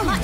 お前